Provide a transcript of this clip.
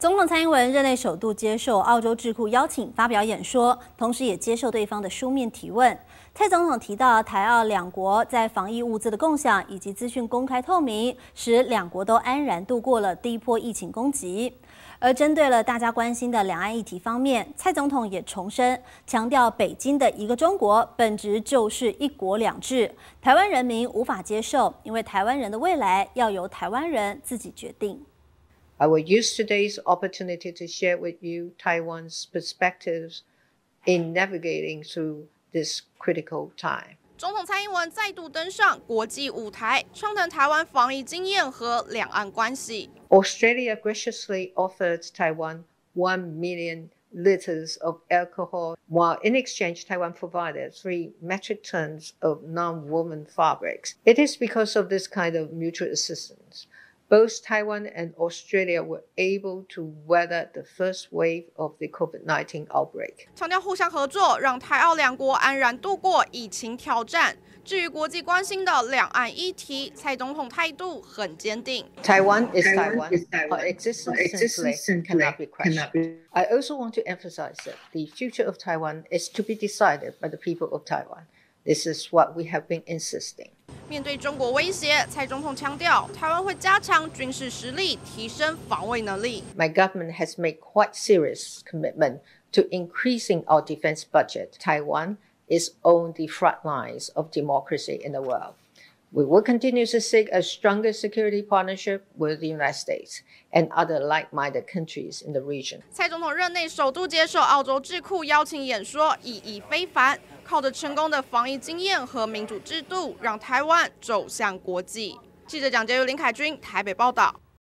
总统蔡英文任内首度接受澳洲智库邀请发表演说，同时也接受对方的书面提问。蔡总统提到，台澳两国在防疫物资的共享以及资讯公开透明，使两国都安然度过了第一波疫情攻击。而针对了大家关心的两岸议题方面，蔡总统也重申，强调北京的一个中国本质就是一国两制，台湾人民无法接受，因为台湾人的未来要由台湾人自己决定。I will use today's opportunity to share with you Taiwan's perspectives in navigating through this critical time. 总统蔡英文再度登上国际舞台，畅谈台湾防疫经验和两岸关系。Australia graciously offered Taiwan 1 million liters of alcohol, while in exchange, Taiwan provided three metric tons of non woven fabrics. It is because of this kind of mutual assistance both Taiwan and Australia were able to weather the first wave of the COVID-19 outbreak. 强调互相合作，让台澳两国安然度过疫情挑战。至于国际关心的两岸议题，蔡总统态度很坚定。Taiwan is Taiwan. Our existence simply cannot be questioned. I also want to emphasize that the future of Taiwan is to be decided by the people of Taiwan. This is what we have been insisting. 面对中国威胁，蔡总统强调，台湾会加强军事实力，提升防卫能力。My government has made quite serious commitment to increasing our defense budget. Taiwan is on the front lines of democracy in the world. We will continue to seek a stronger security partnership with the United States and other like-minded countries in the region. 蔡总统任内首度接受澳洲智库邀请演说，意义非凡。 靠着成功的防疫经验和民主制度，让台湾走向国际。记者蒋杰由林凯军台北报道。